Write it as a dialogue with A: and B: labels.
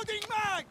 A: Loading mag!